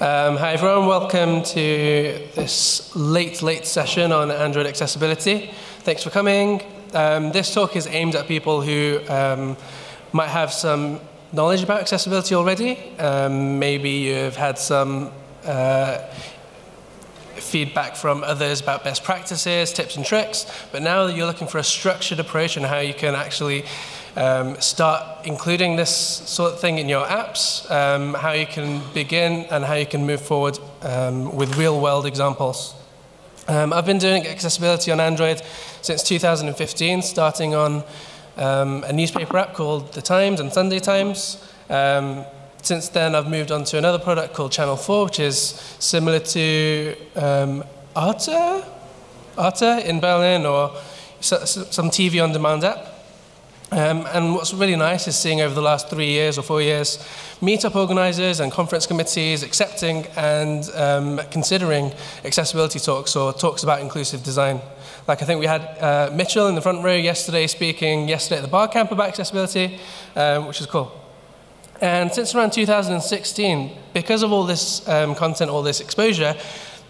Um, hi everyone, welcome to this late, late session on Android accessibility. Thanks for coming. Um, this talk is aimed at people who um, might have some knowledge about accessibility already. Um, maybe you've had some uh, feedback from others about best practices, tips and tricks, but now that you're looking for a structured approach on how you can actually um, start including this sort of thing in your apps, um, how you can begin and how you can move forward um, with real world examples. Um, I've been doing accessibility on Android since 2015, starting on um, a newspaper app called The Times and Sunday Times. Um, since then, I've moved on to another product called Channel 4, which is similar to um, Arte, Arte in Berlin or some TV on demand app. Um, and what's really nice is seeing over the last three years or four years, meetup organizers and conference committees accepting and um, considering accessibility talks or talks about inclusive design. Like I think we had uh, Mitchell in the front row yesterday speaking yesterday at the bar camp about accessibility, um, which is cool. And since around 2016, because of all this um, content, all this exposure,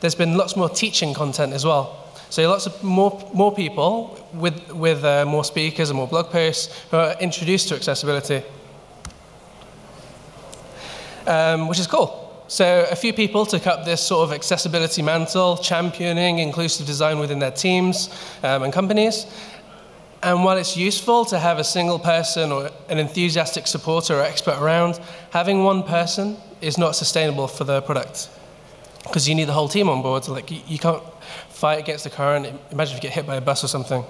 there's been lots more teaching content as well. So lots of more, more people with, with uh, more speakers and more blog posts who are introduced to accessibility, um, which is cool. So a few people took up this sort of accessibility mantle, championing inclusive design within their teams um, and companies. And while it's useful to have a single person or an enthusiastic supporter or expert around, having one person is not sustainable for the product because you need the whole team on board. Like you, you can't fight against the current. Imagine if you get hit by a bus or something.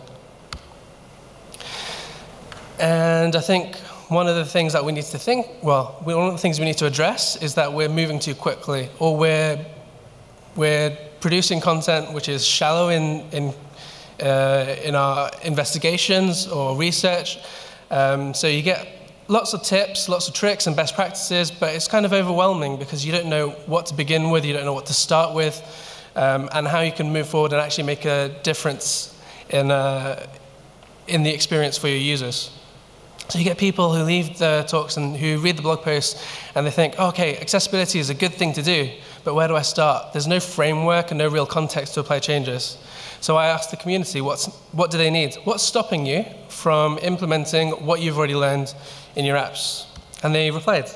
And I think one of the things that we need to think, well, one of the things we need to address is that we're moving too quickly, or we're, we're producing content which is shallow in, in, uh, in our investigations or research. Um, so you get lots of tips, lots of tricks and best practices, but it's kind of overwhelming because you don't know what to begin with, you don't know what to start with, um, and how you can move forward and actually make a difference in, uh, in the experience for your users. So you get people who leave the talks and who read the blog posts and they think, okay, accessibility is a good thing to do, but where do I start? There's no framework and no real context to apply changes. So I asked the community, what's, what do they need? What's stopping you from implementing what you've already learned in your apps? And they replied.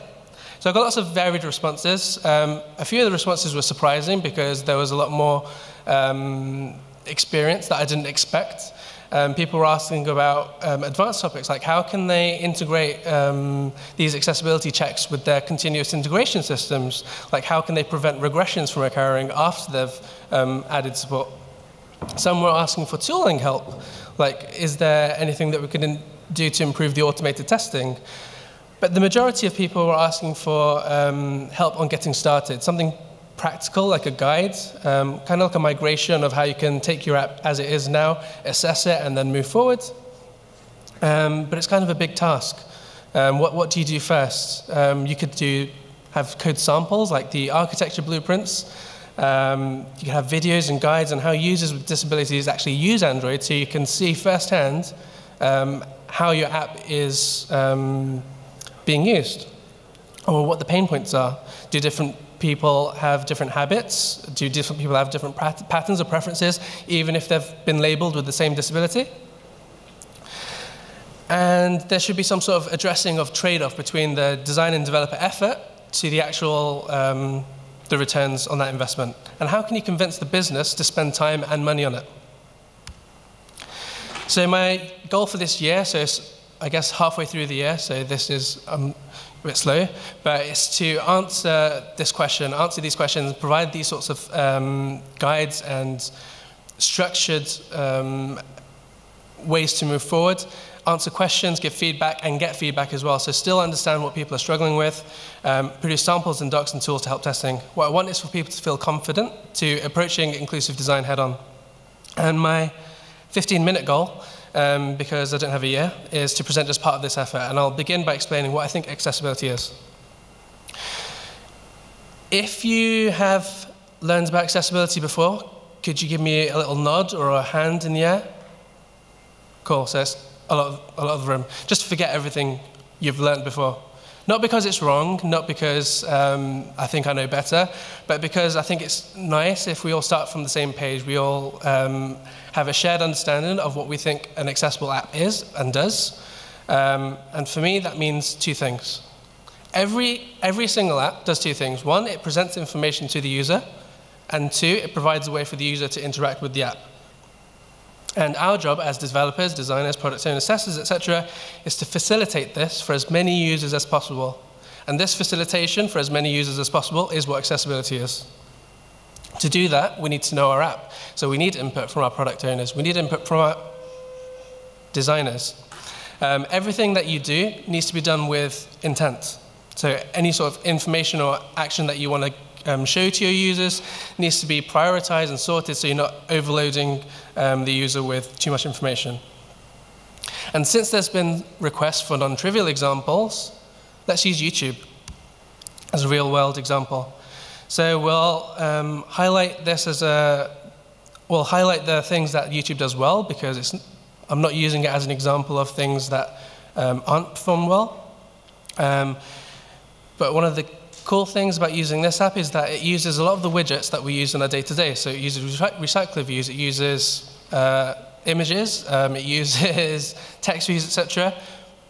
So I got lots of varied responses. Um, a few of the responses were surprising because there was a lot more um, experience that I didn't expect. Um, people were asking about um, advanced topics like how can they integrate um, these accessibility checks with their continuous integration systems? Like how can they prevent regressions from occurring after they've um, added support? Some were asking for tooling help, like is there anything that we could do to improve the automated testing? But the majority of people were asking for um, help on getting started, something practical, like a guide, um, kind of like a migration of how you can take your app as it is now, assess it, and then move forward. Um, but it's kind of a big task. Um, what, what do you do first? Um, you could do have code samples, like the architecture blueprints. Um, you can have videos and guides on how users with disabilities actually use Android, so you can see firsthand um, how your app is being used, or what the pain points are. Do different people have different habits? Do different people have different patterns or preferences, even if they've been labeled with the same disability? And there should be some sort of addressing of trade-off between the design and developer effort to the actual um, the returns on that investment. And how can you convince the business to spend time and money on it? So my goal for this year, so I guess halfway through the year, so this is um, a bit slow, but it's to answer this question, answer these questions, provide these sorts of um, guides and structured um, ways to move forward, answer questions, give feedback, and get feedback as well. So still understand what people are struggling with, um, produce samples and docs and tools to help testing. What I want is for people to feel confident to approaching inclusive design head on. And my 15 minute goal um, because I don't have a year, is to present as part of this effort. And I'll begin by explaining what I think accessibility is. If you have learned about accessibility before, could you give me a little nod or a hand in the air? Cool, so a lot of, a lot of room. Just forget everything you've learned before. Not because it's wrong, not because um, I think I know better, but because I think it's nice if we all start from the same page. We all um, have a shared understanding of what we think an accessible app is and does. Um, and for me, that means two things. Every, every single app does two things. One, it presents information to the user, and two, it provides a way for the user to interact with the app. And our job as developers, designers, product owners, assessors, etc., is to facilitate this for as many users as possible. And this facilitation for as many users as possible is what accessibility is. To do that, we need to know our app. So we need input from our product owners. We need input from our designers. Um, everything that you do needs to be done with intent. So any sort of information or action that you want to um, show to your users needs to be prioritized and sorted so you're not overloading um, the user with too much information. And since there's been requests for non-trivial examples, let's use YouTube as a real-world example. So we'll um, highlight this as a, we'll highlight the things that YouTube does well because it's I'm not using it as an example of things that um, aren't performed well. Um, but one of the cool things about using this app is that it uses a lot of the widgets that we use in our day-to-day. So it uses recycler views, it uses uh, images, um, it uses text views, etc.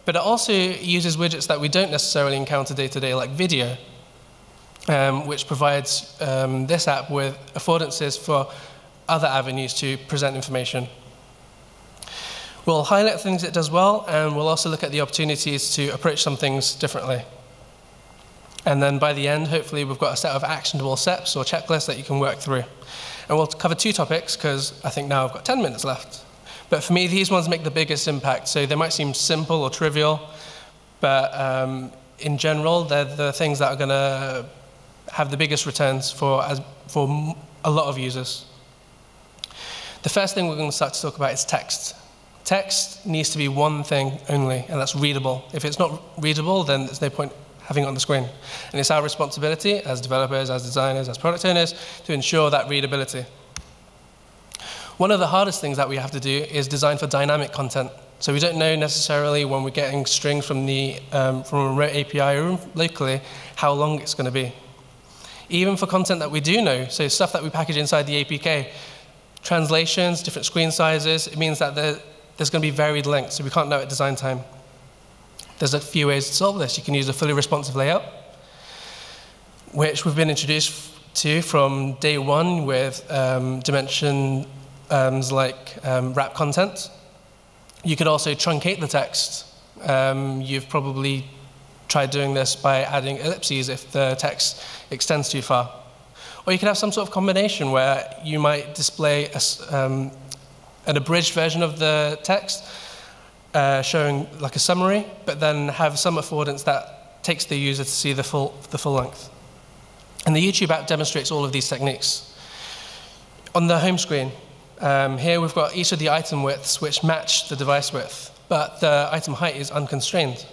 But it also uses widgets that we don't necessarily encounter day-to-day, like video, um, which provides um, this app with affordances for other avenues to present information. We'll highlight things it does well, and we'll also look at the opportunities to approach some things differently. And then by the end, hopefully, we've got a set of actionable steps or checklists that you can work through. And we'll cover two topics because I think now I've got 10 minutes left. But for me, these ones make the biggest impact. So they might seem simple or trivial, but um, in general, they're the things that are going to have the biggest returns for, as, for a lot of users. The first thing we're going to start to talk about is text. Text needs to be one thing only, and that's readable. If it's not readable, then there's no point having it on the screen. And it's our responsibility as developers, as designers, as product owners to ensure that readability. One of the hardest things that we have to do is design for dynamic content. So we don't know necessarily when we're getting strings from, the, um, from a remote API or locally how long it's going to be. Even for content that we do know, so stuff that we package inside the APK, translations, different screen sizes, it means that there, there's going to be varied lengths, so we can't know at design time. There's a few ways to solve this. You can use a fully responsive layout, which we've been introduced to from day one with um, dimensions like um, wrap content. You could also truncate the text. Um, you've probably tried doing this by adding ellipses if the text extends too far. Or you could have some sort of combination where you might display a, um, an abridged version of the text uh, showing like a summary, but then have some affordance that takes the user to see the full, the full length. And the YouTube app demonstrates all of these techniques. On the home screen, um, here we've got each of the item widths which match the device width, but the item height is unconstrained.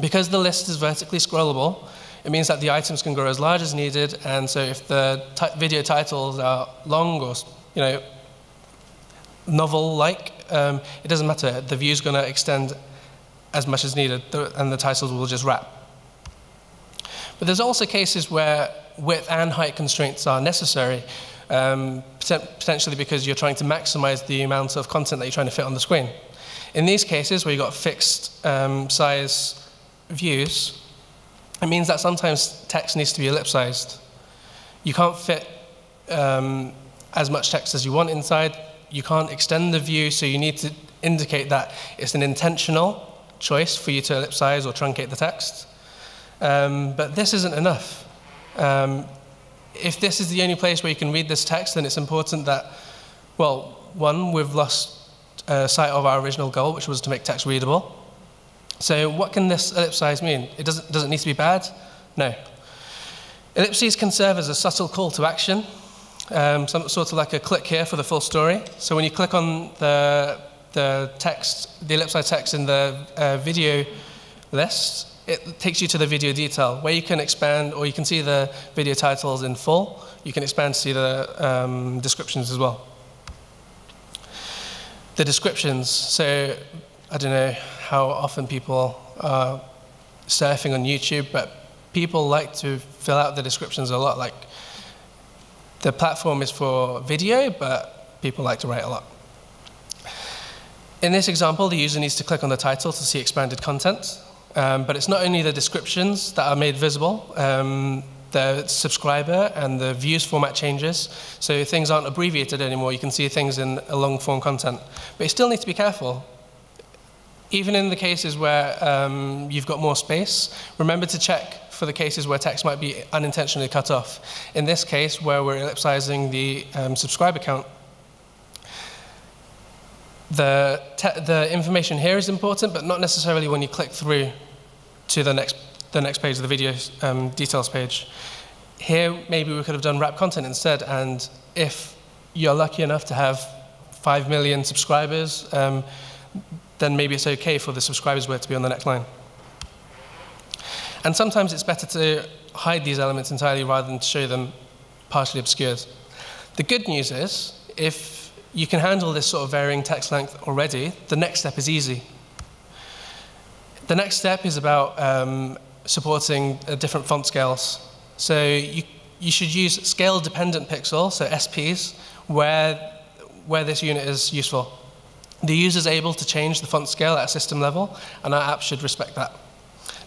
Because the list is vertically scrollable, it means that the items can grow as large as needed, and so if the video titles are long or you know, novel-like, um, it doesn't matter. The view is going to extend as much as needed, and the titles will just wrap. But there's also cases where width and height constraints are necessary, um, potentially because you're trying to maximize the amount of content that you're trying to fit on the screen. In these cases, where you've got fixed um, size views, it means that sometimes text needs to be ellipsized. You can't fit um, as much text as you want inside, you can't extend the view, so you need to indicate that it's an intentional choice for you to ellipsize or truncate the text. Um, but this isn't enough. Um, if this is the only place where you can read this text, then it's important that, well, one, we've lost uh, sight of our original goal, which was to make text readable. So what can this ellipsize mean? It doesn't, does it need to be bad? No. Ellipses can serve as a subtle call to action um, some, sort of like a click here for the full story. So when you click on the, the text, the ellipsized text in the uh, video list, it takes you to the video detail where you can expand or you can see the video titles in full. You can expand to see the um, descriptions as well. The descriptions, so I don't know how often people are surfing on YouTube, but people like to fill out the descriptions a lot. Like the platform is for video, but people like to write a lot. In this example, the user needs to click on the title to see expanded content. Um, but it's not only the descriptions that are made visible, um, the subscriber and the views format changes. So things aren't abbreviated anymore. You can see things in a long form content. But you still need to be careful. Even in the cases where um, you've got more space, remember to check for the cases where text might be unintentionally cut off. In this case, where we're ellipsizing the um, subscriber count, the, the information here is important, but not necessarily when you click through to the next, the next page, of the video um, details page. Here, maybe we could have done wrap content instead, and if you're lucky enough to have 5 million subscribers, um, then maybe it's okay for the subscribers word to be on the next line. And sometimes it's better to hide these elements entirely rather than to show them partially obscured. The good news is, if you can handle this sort of varying text length already, the next step is easy. The next step is about um, supporting uh, different font scales. So you, you should use scale-dependent pixel, so SPs, where, where this unit is useful. The user is able to change the font scale at a system level, and our app should respect that.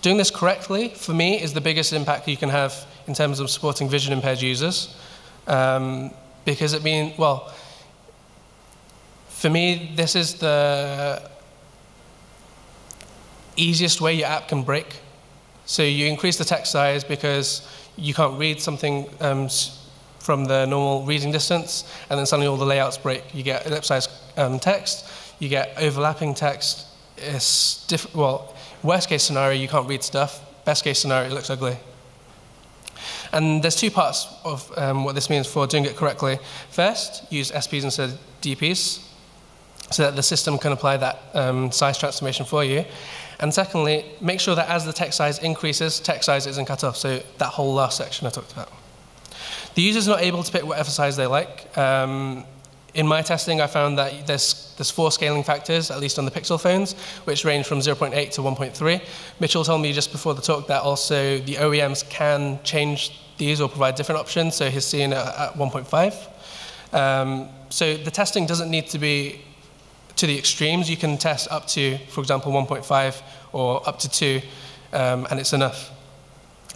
Doing this correctly, for me, is the biggest impact you can have in terms of supporting vision impaired users. Um, because it means, well, for me, this is the easiest way your app can break. So you increase the text size because you can't read something um, from the normal reading distance, and then suddenly all the layouts break. You get ellipsized um, text, you get overlapping text. It's well, worst case scenario, you can't read stuff. Best case scenario, it looks ugly. And there's two parts of um, what this means for doing it correctly. First, use SPs instead of DPs so that the system can apply that um, size transformation for you. And secondly, make sure that as the text size increases, text size isn't cut off, so that whole last section I talked about. The user's not able to pick whatever size they like. Um, in my testing, I found that there's, there's four scaling factors, at least on the Pixel phones, which range from 0.8 to 1.3. Mitchell told me just before the talk that also the OEMs can change these or provide different options, so he's seeing it at 1.5. Um, so the testing doesn't need to be to the extremes. You can test up to, for example, 1.5 or up to 2, um, and it's enough.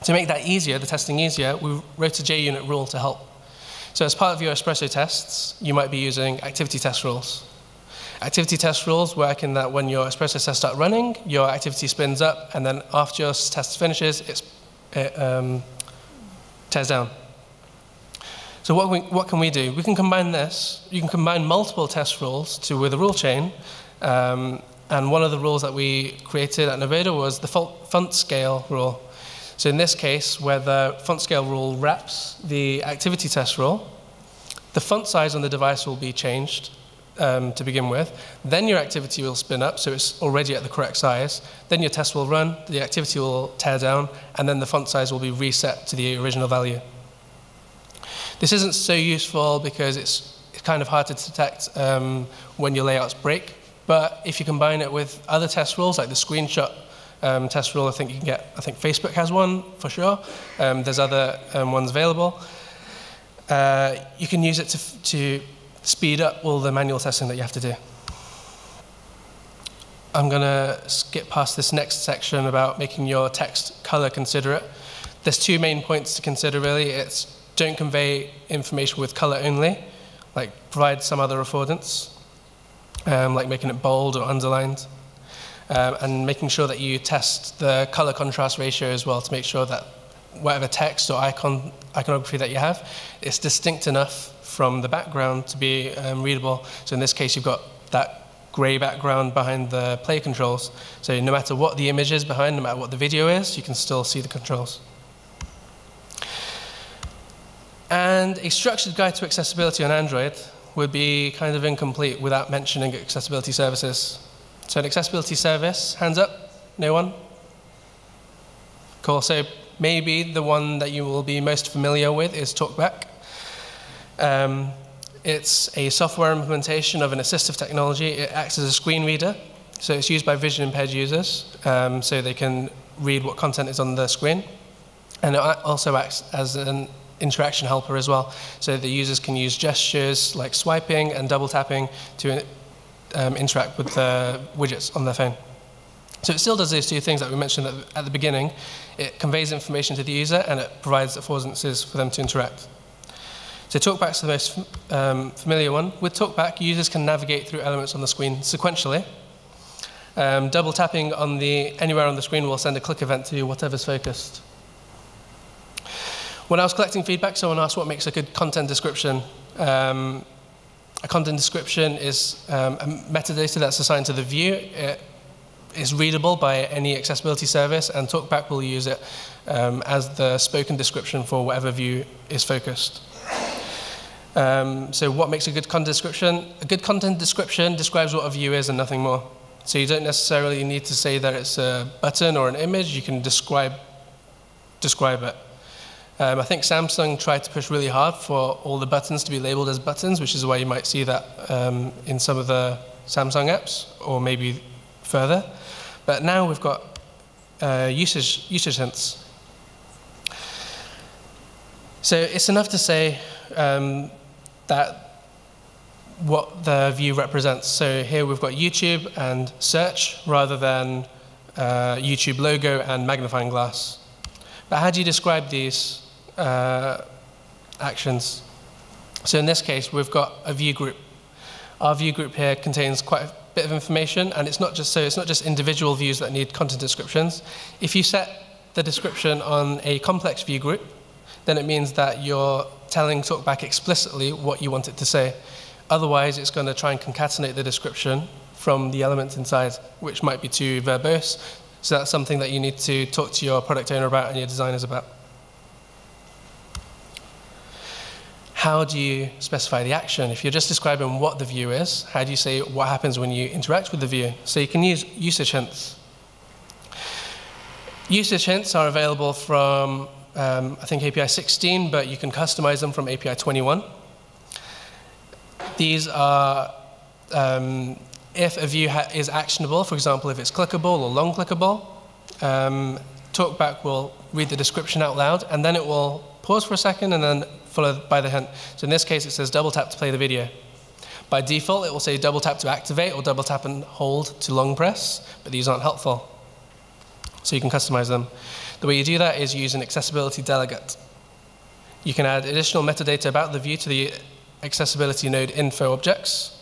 To make that easier, the testing easier, we wrote a JUnit rule to help. So as part of your espresso tests, you might be using activity test rules. Activity test rules work in that when your espresso tests start running, your activity spins up, and then after your test finishes, it um, tears down. So what, we, what can we do? We can combine this. You can combine multiple test rules to, with a rule chain. Um, and one of the rules that we created at Novoda was the font scale rule. So in this case, where the font scale rule wraps the activity test rule, the font size on the device will be changed um, to begin with. Then your activity will spin up, so it's already at the correct size. Then your test will run, the activity will tear down, and then the font size will be reset to the original value. This isn't so useful because it's, kind of hard to detect um, when your layouts break. But if you combine it with other test rules, like the screenshot um, test rule, I think you can get, I think Facebook has one for sure. Um, there's other um, ones available. Uh, you can use it to, to speed up all the manual testing that you have to do. I'm going to skip past this next section about making your text color considerate. There's two main points to consider really. It's don't convey information with color only, like provide some other affordance, um, like making it bold or underlined, um, and making sure that you test the color contrast ratio as well to make sure that whatever text or icon, iconography that you have, it's distinct enough from the background to be um, readable. So in this case, you've got that gray background behind the play controls. So no matter what the image is behind, no matter what the video is, you can still see the controls. And a structured guide to accessibility on Android would be kind of incomplete without mentioning accessibility services. So an accessibility service, hands up, no one? Cool, so maybe the one that you will be most familiar with is TalkBack. Um, it's a software implementation of an assistive technology. It acts as a screen reader, so it's used by vision impaired users, um, so they can read what content is on the screen. And it also acts as an interaction helper as well. So the users can use gestures like swiping and double tapping to um, interact with the widgets on their phone. So it still does those two things that we mentioned at, the beginning. It conveys information to the user and it provides affordances for them to interact. So TalkBack's the most um, familiar one. With TalkBack, users can navigate through elements on the screen sequentially. Um, double tapping on the anywhere on the screen will send a click event to whatever's focused. When I was collecting feedback, someone asked what makes a good content description. Um, a content description is um, a metadata that's assigned to the view. It is readable by any accessibility service, and TalkBack will use it um, as the spoken description for whatever view is focused. Um, so what makes a good content description? A good content description describes what a view is and nothing more. So you don't necessarily need to say that it's a button or an image. You can describe, describe it. Um, I think Samsung tried to push really hard for all the buttons to be labeled as buttons, which is why you might see that um, in some of the Samsung apps, or maybe further. But now we've got uh, usage, usage hints. So it's enough to say um, that what the view represents. So here we've got YouTube and search rather than uh, YouTube logo and magnifying glass. But how do you describe these uh, actions. So in this case, we've got a view group. Our view group here contains quite a bit of information, and it's not just so it's not just individual views that need content descriptions. If you set the description on a complex view group, then it means that you're telling TalkBack explicitly what you want it to say. Otherwise, it's going to try and concatenate the description from the elements inside, which might be too verbose. So that's something that you need to talk to your product owner about and your designers about. How do you specify the action? If you're just describing what the view is, how do you say what happens when you interact with the view? So you can use usage hints. Usage hints are available from, um, I think, API 16, but you can customize them from API 21. These are um, if a view is actionable, for example, if it's clickable or long clickable, um, TalkBack will read the description out loud, and then it will pause for a second and then followed by the hint. So in this case, it says double tap to play the video. By default, it will say double tap to activate or double tap and hold to long press, but these aren't helpful. So you can customize them. The way you do that is use an accessibility delegate. You can add additional metadata about the view to the accessibility node info objects,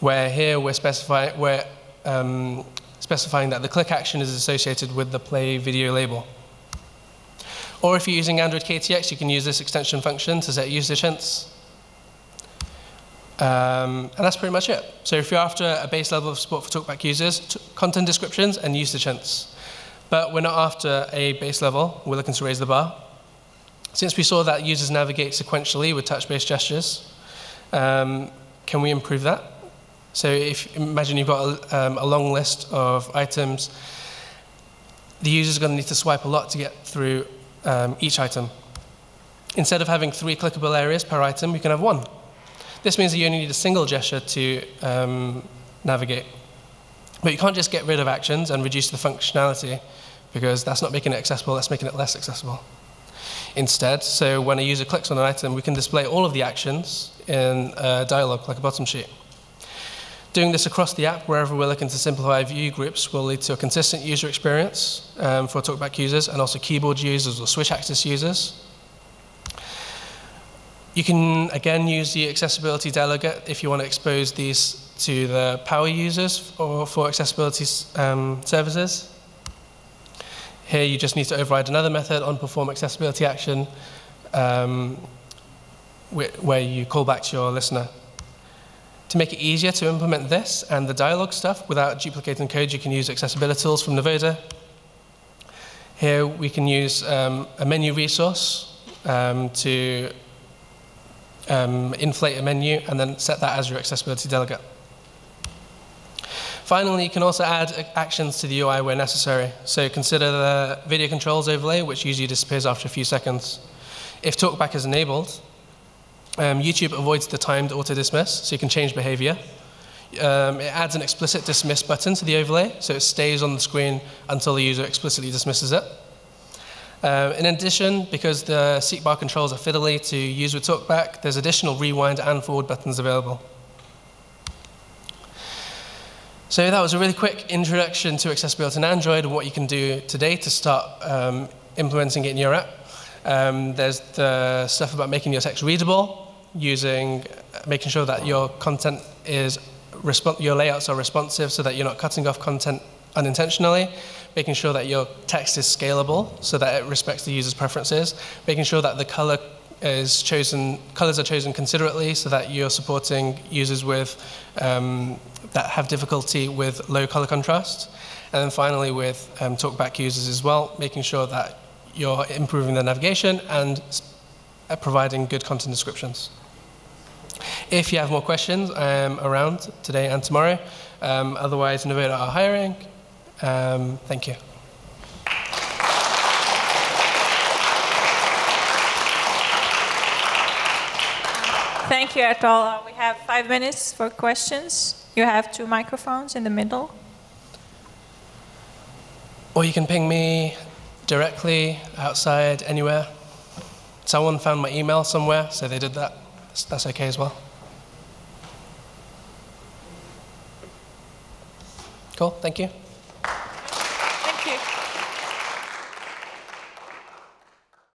where here we're, specifying, we're um, specifying that the click action is associated with the play video label. Or if you're using Android KTX, you can use this extension function to set usage hints. Um, and that's pretty much it. So if you're after a base level of support for TalkBack users, content descriptions and usage hints. But we're not after a base level, we're looking to raise the bar. Since we saw that users navigate sequentially with touch-based gestures, um, can we improve that? So if imagine you've got a, um, a long list of items, the user's going to need to swipe a lot to get through um, each item. Instead of having three clickable areas per item, you can have one. This means that you only need a single gesture to um, navigate. But you can't just get rid of actions and reduce the functionality because that's not making it accessible, that's making it less accessible. Instead, so when a user clicks on an item, we can display all of the actions in a dialog, like a bottom sheet. Doing this across the app, wherever we're looking to simplify view groups, will lead to a consistent user experience um, for TalkBack users and also keyboard users or switch access users. You can, again, use the accessibility delegate if you want to expose these to the power users or for accessibility um, services. Here, you just need to override another method on perform accessibility action um, where you call back to your listener. To make it easier to implement this and the dialog stuff without duplicating code, you can use accessibility tools from Novoda. Here we can use um, a menu resource um, to um, inflate a menu and then set that as your accessibility delegate. Finally, you can also add actions to the UI where necessary. So consider the video controls overlay, which usually disappears after a few seconds. If TalkBack is enabled, um, YouTube avoids the timed auto-dismiss, so you can change behavior. um, it adds an explicit dismiss button to the overlay, so it stays on the screen until the user explicitly dismisses it. Um, in addition, because the seek bar controls are fiddly to use with TalkBack, there's additional rewind and forward buttons available. So that was a really quick introduction to accessibility in Android and what you can do today to start um, implementing it in your app. Um, there's the stuff about making your text readable, using, making sure that your content is, your layouts are responsive so that you're not cutting off content unintentionally, making sure that your text is scalable so that it respects the user's preferences, making sure that the color is chosen, colors are chosen considerately so that you're supporting users with um, that have difficulty with low color contrast. And then finally with um, talkback users as well, making sure that you're improving the navigation and uh, providing good content descriptions. If you have more questions, I'm around today and tomorrow. Um, otherwise, Novoda are hiring. Um, thank you. Thank you, Ataul. We have five minutes for questions. You have two microphones in the middle. Or you can ping me directly outside anywhere. Someone found my email somewhere, so they did that. That's okay as well. Cool, thank you.